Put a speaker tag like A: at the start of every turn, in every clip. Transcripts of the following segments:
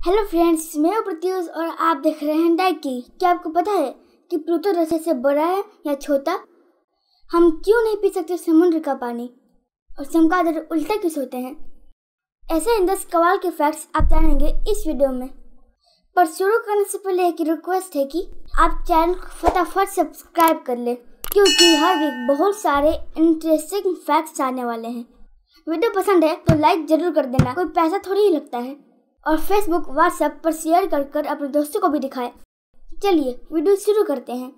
A: Hello friends, मैं हूँ प्रत्युष और आप देख रहे हैं डाइकी क्या आपको पता है कि प्लूटो रसे से बड़ा है या छोटा? हम क्यों नहीं पी सकते समुद्र का पानी? और चमगादड़ उल्टा क्यों सोते हैं? ऐसे इन दस कवाल के फैक्ट्स आप जानेंगे इस वीडियो में। पर शुरू करने से पहले एक रिक्वेस्ट है कि आप चैनल को फटाफट सब्सक्राइब कर लें, क्योंकि हर वीक बहुत सारे इंटरेस्टिंग फैक्ट्स आने वाले हैं। वीडियो पसंद है तो लाइक ज़रूर कर देना, कोई पैसा थोड़ी ही लगता है। और फेसबुक व्हाट्सएप पर शेयर कर कर अपने दोस्तों को भी दिखाएँ। चलिए वीडियो शुरू करते हैं।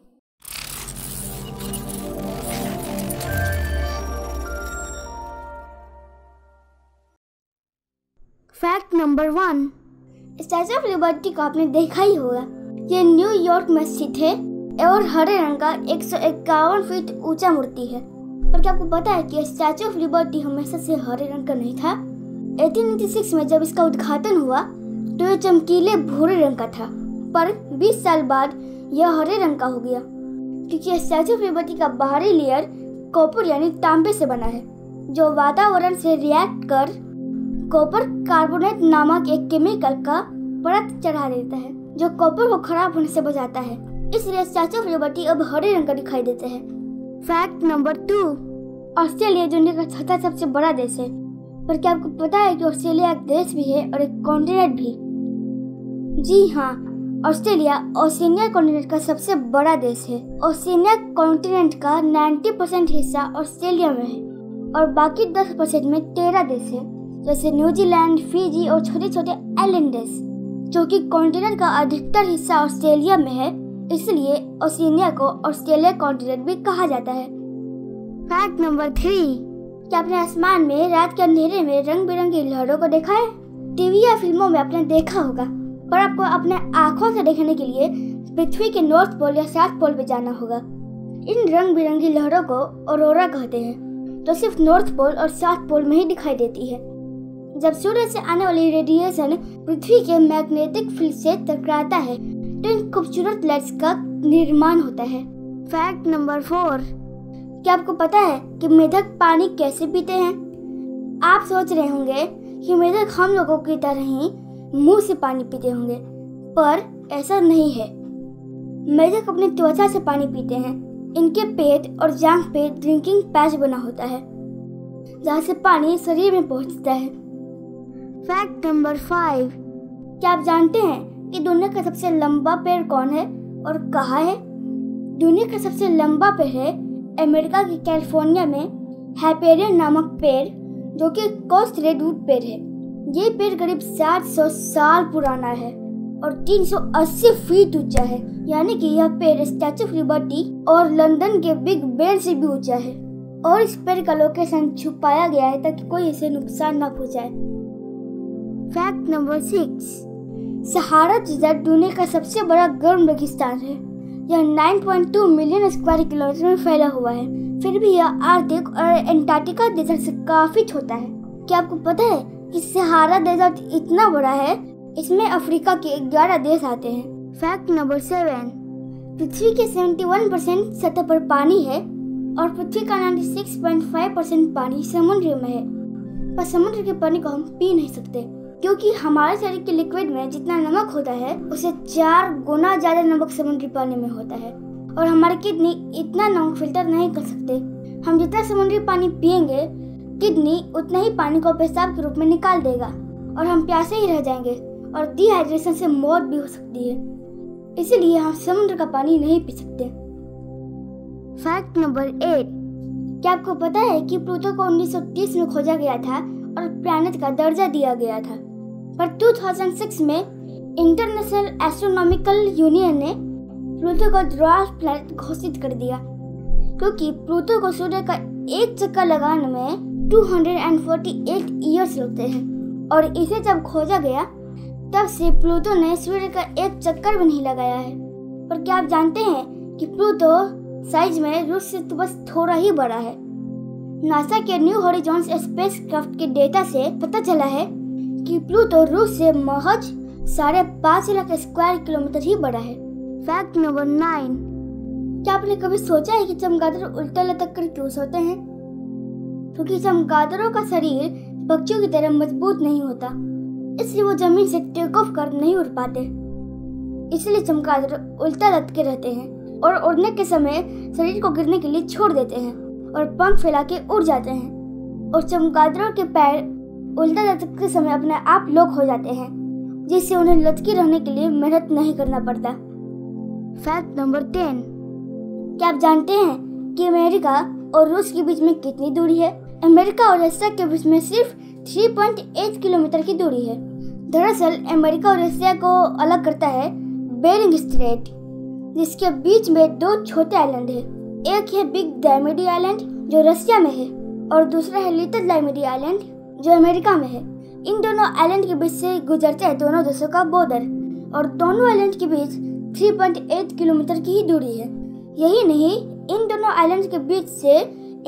A: Fact number one Statue of Liberty को आपने देखा ही होगा। ये न्यूयॉर्क में स्थित है और हरे रंग का एक सौ इक्यावन फीट ऊँचा मूर्ति है। और क्या आपको पता है कि स्टैचू ऑफ़ लिबर्टी हमेशा से हरे रंग का नहीं था? 1896 में जब इसका उद्घाटन हुआ तो यह चमकीले भूरे रंग का था, पर 20 साल बाद यह हरे रंग का हो गया, क्योंकि स्टैचू ऑफ़ लिबर्टी का बाहरी लेयर कॉपर यानी तांबे से बना है, जो वातावरण से रिएक्ट कर कॉपर कार्बोनेट नामक एक केमिकल का परत चढ़ा देता है, जो कॉपर को खराब होने से बचाता है। इसलिए स्टैचू ऑफ़ लिबर्टी अब हरे रंग का दिखाई देते हैं। फैक्ट नंबर टू, ऑस्ट्रेलिया दुनिया का छठा सबसे बड़ा देश है। पर क्या आपको पता है कि ऑस्ट्रेलिया एक देश भी है और एक कॉन्टिनेंट भी? जी हाँ ऑस्ट्रेलिया ओशिनिया कॉन्टिनेंट का सबसे बड़ा देश है। ओशिनिया कॉन्टिनेंट का 90 परसेंट हिस्सा ऑस्ट्रेलिया में है और बाकी 10 परसेंट में तेरह देश है, जैसे न्यूजीलैंड, फिजी और छोटे छोटे आइलैंडेस जो कि कॉन्टिनेंट का अधिकतर हिस्सा ऑस्ट्रेलिया में है, इसलिए ओशिनिया को ऑस्ट्रेलिया कॉन्टिनेंट भी कहा जाता है। फैक्ट नंबर थ्री क्या आपने आसमान में, रात के अंधेरे में रंग बिरंगी लहरों को देखा है? टीवी या फ़िल्मों में आपने देखा होगा, पर आपको अपने आँखों से देखने के लिए पृथ्वी के नॉर्थ पोल या साउथ पोल पे जाना होगा। इन रंग बिरंगी लहरों को औरोरा कहते हैं जो सिर्फ़ नॉर्थ पोल और साउथ पोल में ही दिखाई देती है। जब सूर्य से आने वाली रेडिएशन पृथ्वी के मैग्नेटिक फ़ील्ड से टकराता है तो इन खूबसूरत लाइट्स का निर्माण होता है। फैक्ट नंबर फोर क्या आपको पता है कि मेढक पानी कैसे पीते हैं? आप सोच रहे होंगे कि मेढक हम लोगों की तरह ही मुँह से पानी पीते होंगे पर ऐसा नहीं है। मेढक अपनी त्वचा से पानी पीते हैं। इनके पेट और जांग पे ड्रिंकिंग पैच बना होता है जहाँ से पानी शरीर में पहुँचता है। फैक्ट नंबर फाइव क्या आप जानते हैं कि दुनिया का सबसे लंबा पेड़ कौन है और कहाँ है? दुनिया का सबसे लंबा पेड़ है अमेरिका के कैलिफ़ोर्निया में हैपेरियन नामक पेड़, जो कि कोस्ट रेडवुड पेड़ है। ये पेड़ करीब 700 साल पुराना है और 380 फीट ऊँचा है, यानी कि यह पेड़ स्टैचू ऑफ़ लिबर्टी और लंदन के बिग बेन से भी ऊँचा है। और इस पेड़ का लोकेशन छुपाया गया है ताकि कोई इसे नुकसान न पहुँचाए। Fact number six. Sahara desert दुनिया का सबसे बड़ा गर्म रेगिस्तान है। यह 9.2 मिलियन स्क्वायर किलोमीटर में फैला हुआ है। फिर भी यह आर्थिक और एंटार्क्टिका डेजर्ट से काफ़ी छोटा है। क्या आपको पता है कि सहारा डेजर्ट इतना बड़ा है? इसमें अफ्रीका के 11 देश आते हैं। फैक्ट नंबर सेवन पृथ्वी के 71 परसेंट सतह पर पानी है और पृथ्वी का 96.5 परसेंट पानी समुद्र में है। पर समुद्र के पानी को हम पी नहीं सकते। क्योंकि हमारे शरीर के लिक्विड में जितना नमक होता है, उसे चार गुना ज़्यादा नमक समुद्री पानी में होता है। और हमारे किडनी इतना नमक फ़िल्टर नहीं कर सकते। हम जितना समुद्री पानी पियेंगे, किडनी उतना ही पानी को पेशाब के रूप में निकाल देगा। और हम प्यासे ही रह जाएँगे, और डिहाइड्रेशन से मौत भी हो सकती है। इसीलिए हम समुद्र का पानी नहीं पी सकते। फैक्ट नंबर एट क्या आपको पता है कि प्लूटो को 1930 में खोजा गया था और प्लैनेट का दर्जा दिया गया था? पर 2006 में इंटरनेशनल एस्ट्रोनॉमिकल यूनियन ने प्लूटो को ड्वार्फ प्लैनेट घोषित कर दिया, क्योंकि प्लूटो को सूर्य का एक चक्कर लगाने में 248 इयर्स लगते हैं। और इसे जब खोजा गया, तब से प्लूटो ने सूर्य का एक चक्कर भी नहीं लगाया है। पर क्या आप जानते हैं कि प्लूटो साइज़ में रूस से तो बस थोड़ा ही बड़ा है? नासा के न्यू हॉरिजॉन्स स्पेसक्राफ्ट के डेटा से पता चला है कि प्लूटो रूस से महज साढ़े पाँच लाख स्क्वायर किलोमीटर ही बड़ा है। Fact number nine. क्या आपने कभी सोचा है कि चमगादड़ उल्टा लटक कर क्यों सोते हैं? क्योंकि चमगादड़ों का शरीर पक्षियों की तरह मज़बूत नहीं होता, इसलिए वो ज़मीन से टेक ऑफ़ कर नहीं उड़ पाते। इसलिए चमगादड़ उल्टा लटके रहते हैं और उड़ने के समय शरीर को गिरने के लिए छोड़ देते हैं और पंख फैला के उड़ जाते हैं और चमगादड़ों के पैर उल्टा लटकते समय अपने आप लॉक हो जाते हैं जिससे उन्हें लटके रहने के लिए मेहनत नहीं करना पड़ता। Fact number ten. क्या आप जानते हैं कि अमेरिका और रूस के बीच में कितनी दूरी है? अमेरिका और रशिया के बीच में सिर्फ़ 3.8 किलोमीटर की दूरी है। दरअसल अमेरिका और रशिया को अलग करता है बेरिंग स्ट्रेट जिसके बीच में दो छोटे आइलैंड है। एक है बिग डायमेडी आइलैंड जो रशिया में है और दूसरा है लिटिल डायमेडी आइलैंड जो अमेरिका में है, इन दोनों आइलैंड के बीच से गुजरते हैं दोनों देशों का बॉर्डर और दोनों आइलैंड के बीच 3.8 किलोमीटर की ही दूरी है। यही नहीं, इन दोनों आइलैंड के बीच से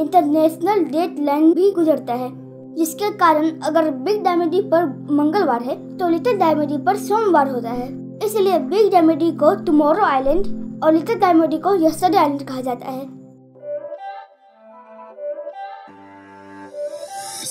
A: इंटरनेशनल डेट लाइन भी गुजरता है, जिसके कारण अगर बिग डायमेडी पर मंगलवार है तो लिटिल डायमेडी पर सोमवार होता है। इसलिए बिग डायमेडी को टुमारो आइलैंड और लिटिल डायमेडी को यस्टरडे आइलैंड कहा जाता है।